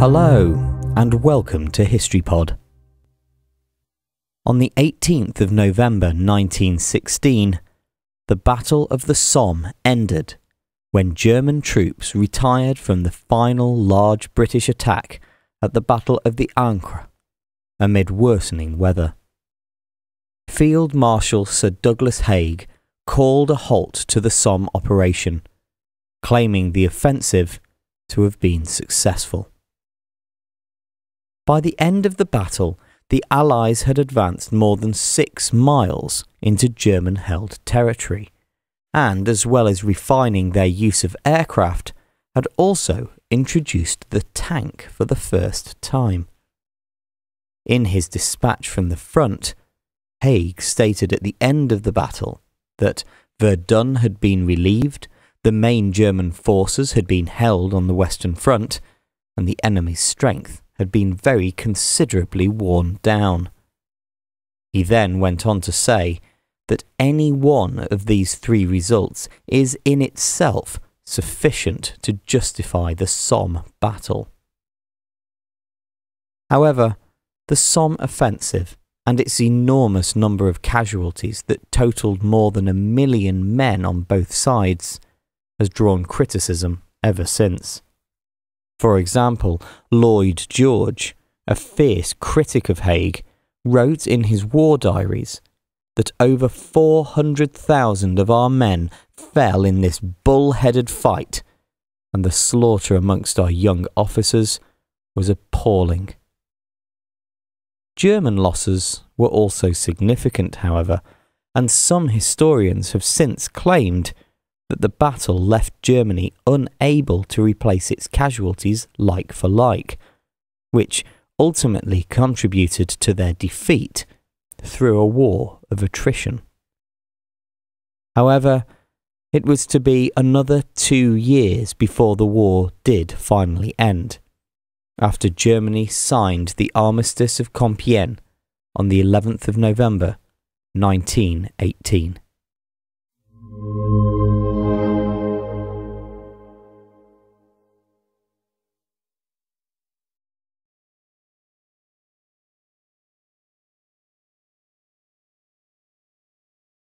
Hello, and welcome to HistoryPod. On the 18th of November 1916, the Battle of the Somme ended when German troops retired from the final large British attack at the Battle of the Ancre amid worsening weather. Field Marshal Sir Douglas Haig called a halt to the Somme operation, claiming the offensive to have been successful. By the end of the battle, the Allies had advanced more than six miles into German held territory, and as well as refining their use of aircraft, had also introduced the tank for the first time. In his dispatch from the front, Haig stated at the end of the battle that Verdun had been relieved, the main German forces had been held on the Western Front, and the enemy's strength had been very considerably worn down. He then went on to say that any one of these three results is in itself sufficient to justify the Somme battle. However, the Somme offensive and its enormous number of casualties that totalled more than a million men on both sides has drawn criticism ever since. For example, Lloyd George, a fierce critic of Haig, wrote in his war diaries that over 400,000 of our men fell in this bull headed fight, and the slaughter amongst our young officers was appalling. German losses were also significant, however, and some historians have since claimed that the battle left Germany unable to replace its casualties like for like, which ultimately contributed to their defeat through a war of attrition. However, it was to be another two years before the war did finally end, after Germany signed the Armistice of Compiègne on the 11th of November 1918.